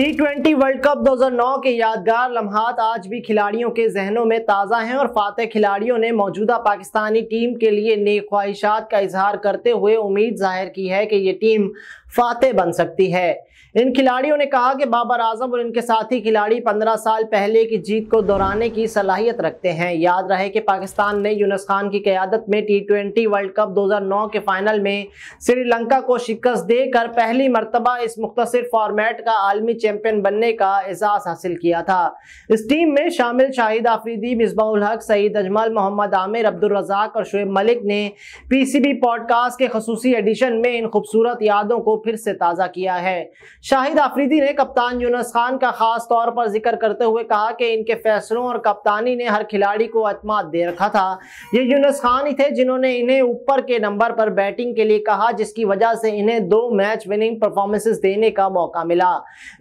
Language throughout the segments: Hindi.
टी ट्वेंटी वर्ल्ड कप 2009 के यादगार लम्हात आज भी खिलाड़ियों के जहनों में ताज़ा हैं और फाते खिलाड़ियों ने मौजूदा पाकिस्तानी टीम के लिए नेक ख्वाहिशात का इजहार करते हुए उम्मीद ज़ाहिर की है कि ये टीम फाते बन सकती है। इन खिलाड़ियों ने कहा कि बाबर आज़म और इनके साथी खिलाड़ी 15 साल पहले की जीत को दोहराने की सलाहियत रखते हैं। याद रहे कि पाकिस्तान ने यूनस खान की क्यादत में टी ट्वेंटी वर्ल्ड कप 2009 के फाइनल में श्रीलंका को शिकस्त देकर पहली मरतबा इस मुख्तर फॉर्मेट का आलमी चैंपियन बनने का एजाज हासिल किया था। इस टीम में शामिल शाहिद आफरीदी, मिसबाउल हक, सईद अजमल, मोहम्मद आमिर, अब्दुल रजाक और शुएब मलिक ने पीसीबी पॉडकास्ट के खसूसी एडिशन में इन खूबसूरत यादों को फिर से ताज़ा किया है। शाहिद आफरीदी ने कप्तान यूनस खान का खास तौर पर ज़िक्र करते हुए कहा कि इनके फैसलों और कप्तानी ने हर खिलाड़ी को अतमाद दे रखा था। ये यूनस खान ही थे जिन्होंने इन्हें ऊपर के नंबर पर बैटिंग के लिए कहा, जिसकी वजह से इन्हें दो मैच विनिंग परफॉर्मेंसेस देने का मौका मिला।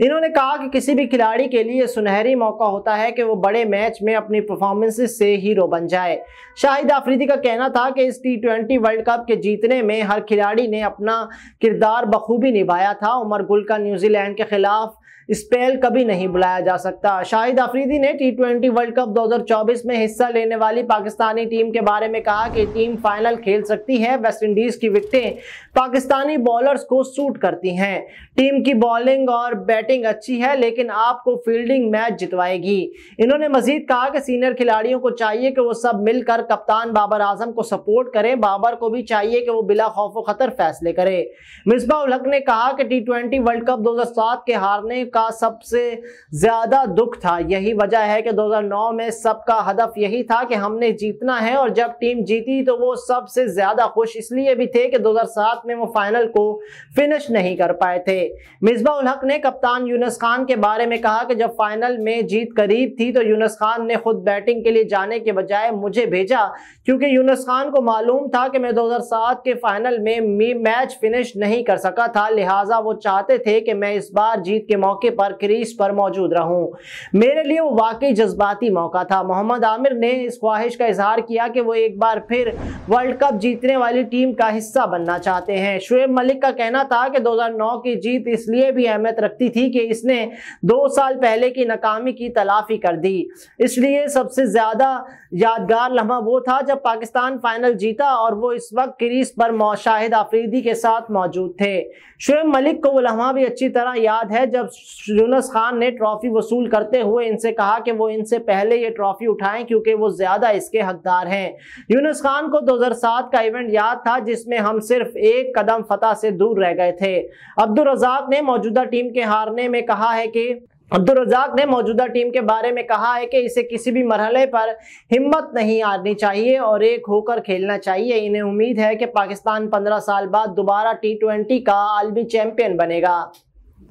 इन्होंने कहा कि किसी भी खिलाड़ी के लिए सुनहरी मौका होता है कि वो बड़े मैच में अपनी परफॉर्मेंसेस से हीरो बन जाए। शाहिद आफरीदी का कहना था कि इस टी वर्ल्ड कप के जीतने में हर खिलाड़ी ने अपना किरदार बखूबी निभाया था। उमर गुल का न्यूजीलैंड के खिलाफ स्पेल कभी नहीं बुलाया जा सकता। शाहिद अफरीदी ने टी ट्वेंटी वर्ल्ड कप 2024 में हिस्सा लेने वाली पाकिस्तानी टीम के बारे में कहा कि टीम फाइनल खेल सकती है। वेस्ट इंडीज की विकटें पाकिस्तानी बॉलर्स को सूट करती हैं। टीम की बॉलिंग और बैटिंग अच्छी है, लेकिन आपको फील्डिंग मैच जितवाएगी। इन्होंने मजीद कहा कि सीनियर खिलाड़ियों को चाहिए कि वो सब मिलकर कप्तान बाबर आज़म को सपोर्ट करें, बाबर को भी चाहिए कि वो बिला खौफ खतर फैसले करे। मिसबा उलक ने कहा कि टी वर्ल्ड कप दो के हारने का सबसे ज़्यादा दुख था। यही वजह है कि 2009 में सबका हदफ यही था कि हमने जीतना है और जब टीम जीती तो वो सबसे ज़्यादा खुश, इसलिए भी थे कि 2007 में वो फाइनल को फिनिश नहीं कर पाए थे। मिसबा उलहक ने कप्तान यूनस खान के बारे में कहा कि जब फाइनल में जीत करीब थी तो यूनस खान ने खुद बैटिंग के लिए जाने के बजाय मुझे भेजा, क्योंकि यूनस खान को मालूम था कि मैं 2007 के फाइनल में मैच फिनिश नहीं कर सका था, लिहाजा वो चाहते थे कि मैं इस बार जीत के मौके पर क्रीज पर मौजूद रहूँ। मेरे लिए वो वाकई जज्बाती मौका था। मोहम्मद आमिर ने इस ख्वाहिश का इजहार किया कि वो एक बार फिर वर्ल्ड कप जीतने वाली टीम का हिस्सा बनना चाहते हैं। शुएब मलिक का कहना था कि 2009 की जीत इसलिए भी अहमियत रखती थी कि इसने दो साल पहले की नाकामी की तलाफी कर दी। इसलिए सबसे ज़्यादा यादगार लम्हा वो था जब पाकिस्तान फाइनल जीता और वो इस वक्त क्रीज पर शाहिद आफरीदी के साथ मौजूद थे। शुएब मलिक को वो लम्हा भी अच्छी तरह याद है जब यूनस खान ने ट्रॉफी वसूल करते हुए इनसे कहा कि वो इनसे पहले ये ट्रॉफी उठाएँ क्योंकि वो ज़्यादा इसके हकदार हैं। यूनस खान को 2007 का इवेंट याद था जिसमें हम सिर्फ़ एक कदम फतह से दूर रह गए थे। अब्दुल रजाक ने मौजूदा टीम के हारने में कहा है कि अब्दुल रजाक ने मौजूदा टीम के बारे में कहा है कि इसे किसी भी मरहले पर हिम्मत नहीं हारनी चाहिए और एक होकर खेलना चाहिए। इन्हें उम्मीद है कि पाकिस्तान 15 साल बाद दोबारा टी ट्वेंटी का आलमी चैंपियन बनेगा।